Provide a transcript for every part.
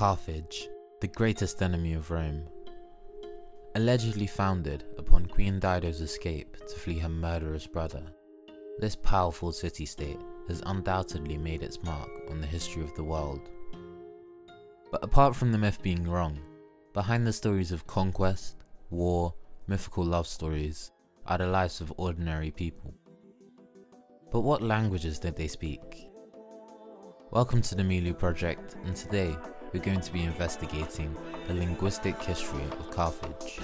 Carthage, the greatest enemy of Rome. Allegedly founded upon Queen Dido's escape to flee her murderous brother, this powerful city-state has undoubtedly made its mark on the history of the world. But apart from the myth being wrong, behind the stories of conquest, war, mythical love stories are the lives of ordinary people. But what languages did they speak? Welcome to the Milu Project, and today we're going to be investigating the linguistic history of Carthage.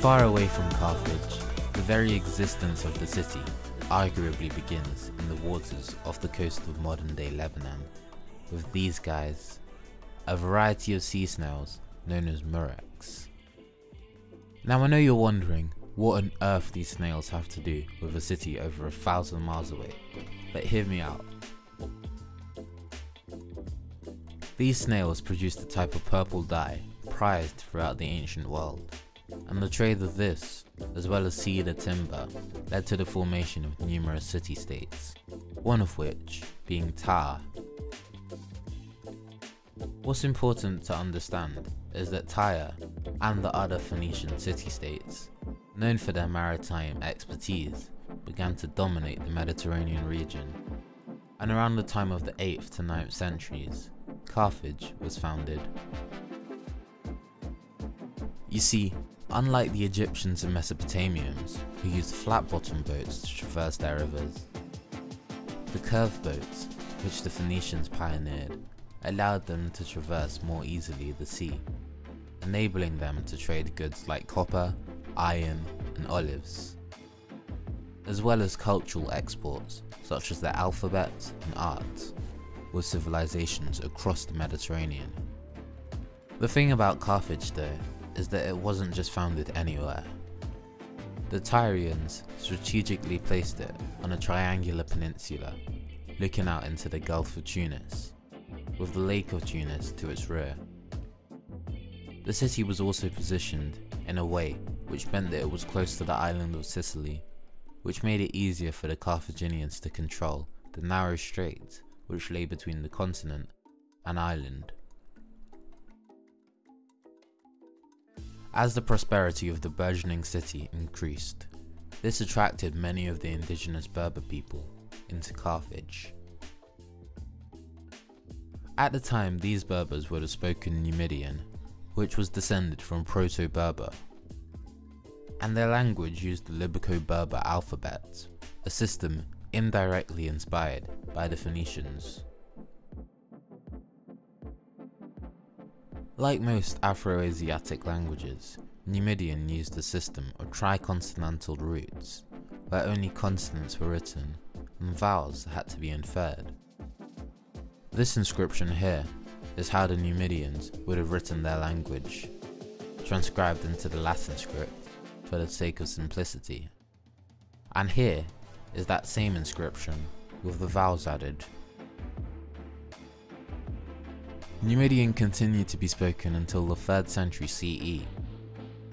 Far away from Carthage, the very existence of the city arguably begins in the waters off the coast of modern day Lebanon, with these guys, a variety of sea snails known as murex. Now I know you're wondering what on earth these snails have to do with a city over a thousand miles away, but hear me out. These snails produced a type of purple dye prized throughout the ancient world and the trade of this, as well as cedar timber, led to the formation of numerous city-states, one of which being Tyre. What's important to understand is that Tyre and the other Phoenician city-states, known for their maritime expertise, began to dominate the Mediterranean region, and around the time of the 8th to 9th centuries, Carthage was founded. You see, Unlike the Egyptians and Mesopotamians, who used flat-bottom boats to traverse their rivers, the curved boats, which the Phoenicians pioneered, allowed them to traverse more easily the sea, enabling them to trade goods like copper, iron, and olives, as well as cultural exports such as their alphabet and art, with civilizations across the Mediterranean. The thing about Carthage though is that it wasn't just founded anywhere. The Tyrians strategically placed it on a triangular peninsula, looking out into the Gulf of Tunis, with the Lake of Tunis to its rear. The city was also positioned in a way which meant that it was close to the island of Sicily, which made it easier for the Carthaginians to control the narrow strait which lay between the continent and island. As the prosperity of the burgeoning city increased, this attracted many of the indigenous Berber people into Carthage. At the time, these Berbers would have spoken Numidian, which was descended from Proto-Berber, and their language used the Libico-Berber alphabet, a system indirectly inspired by the Phoenicians. Like most Afro-Asiatic languages, Numidian used a system of triconsonantal roots, where only consonants were written and vowels had to be inferred. This inscription here is how the Numidians would have written their language, transcribed into the Latin script for the sake of simplicity. And here is that same inscription with the vowels added Numidian continued to be spoken until the 3rd century CE,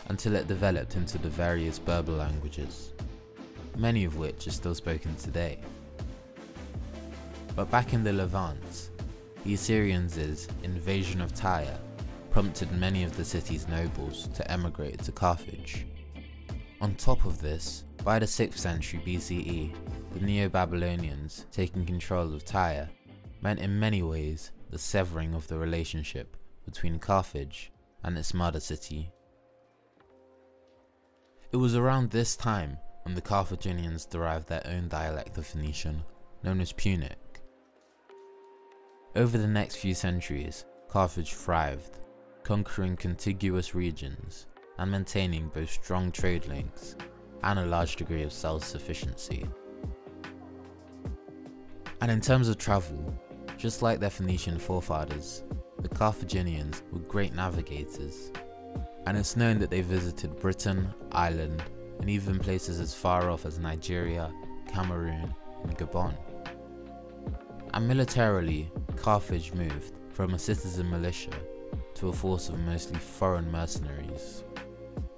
until it developed into the various Berber languages, many of which are still spoken today. But back in the Levant, the Assyrians' invasion of Tyre prompted many of the city's nobles to emigrate to Carthage. On top of this, by the 6th century BCE, the Neo-Babylonians taking control of Tyre meant in many ways the severing of the relationship between Carthage and its mother city. It was around this time when the Carthaginians derived their own dialect of Phoenician, known as Punic. Over the next few centuries, Carthage thrived, conquering contiguous regions and maintaining both strong trade links and a large degree of self-sufficiency. And in terms of travel, just like their Phoenician forefathers, the Carthaginians were great navigators, and it's known that they visited Britain, Ireland, and even places as far off as Nigeria, Cameroon, and Gabon. And militarily, Carthage moved from a citizen militia to a force of mostly foreign mercenaries,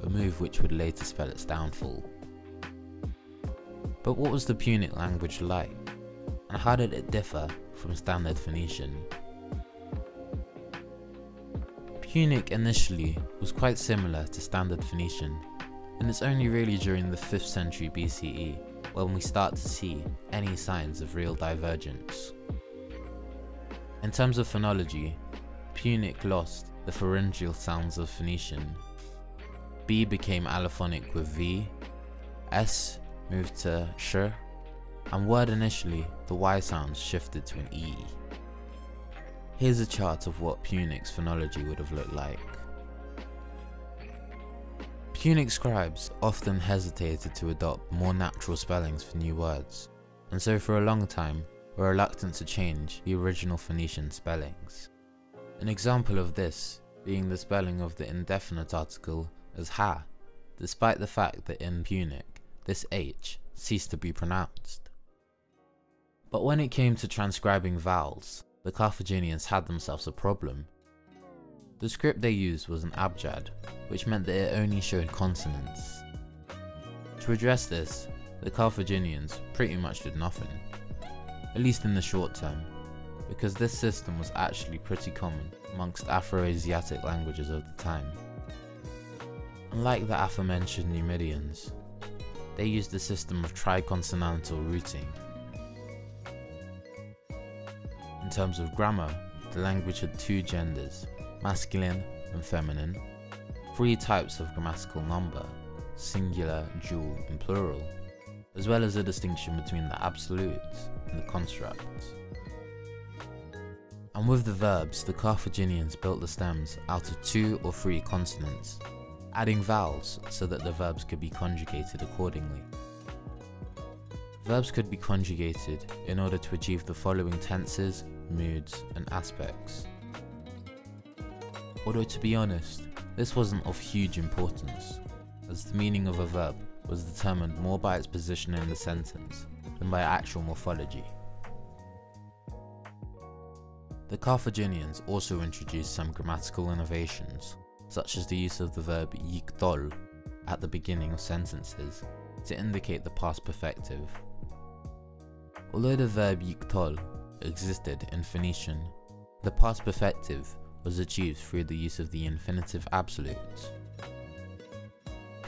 a move which would later spell its downfall. But what was the Punic language like, and how did it differ from Standard Phoenician? Punic initially was quite similar to Standard Phoenician, and it's only really during the 5th century BCE when we start to see any signs of real divergence. In terms of phonology, Punic lost the pharyngeal sounds of Phoenician. B became allophonic with V, S moved to sh, and word initially, the Y sounds shifted to an E. Here's a chart of what Punic's phonology would have looked like. Punic scribes often hesitated to adopt more natural spellings for new words, and so for a long time were reluctant to change the original Phoenician spellings. An example of this being the spelling of the indefinite article as ha, despite the fact that in Punic this h ceased to be pronounced. But when it came to transcribing vowels, the Carthaginians had themselves a problem. The script they used was an abjad, which meant that it only showed consonants. To address this, the Carthaginians pretty much did nothing, at least in the short term, because this system was actually pretty common amongst Afroasiatic languages of the time. Unlike the aforementioned Numidians, they used the system of triconsonantal rooting in terms of grammar, the language had two genders, masculine and feminine, three types of grammatical number, singular, dual and plural, as well as a distinction between the absolutes and the constructs. And with the verbs, the Carthaginians built the stems out of two or three consonants, adding vowels so that the verbs could be conjugated accordingly. Verbs could be conjugated in order to achieve the following tenses, moods, and aspects. Although to be honest, this wasn't of huge importance, as the meaning of a verb was determined more by its position in the sentence than by actual morphology. The Carthaginians also introduced some grammatical innovations, such as the use of the verb yiqtol at the beginning of sentences to indicate the past perfective. Although the verb yiqtol existed in Phoenician. The past perfective was achieved through the use of the infinitive absolutes.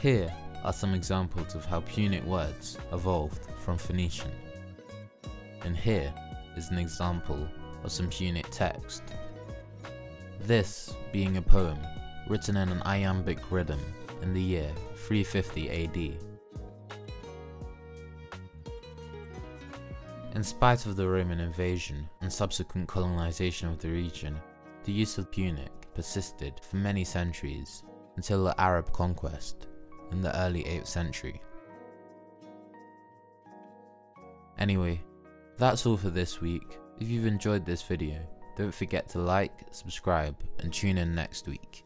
Here are some examples of how Punic words evolved from Phoenician. And here is an example of some Punic text. This being a poem written in an iambic rhythm in the year 350 AD. In spite of the Roman invasion and subsequent colonization of the region, the use of Punic persisted for many centuries until the Arab conquest in the early 8th century. Anyway, that's all for this week. If you've enjoyed this video, don't forget to like, subscribe and tune in next week.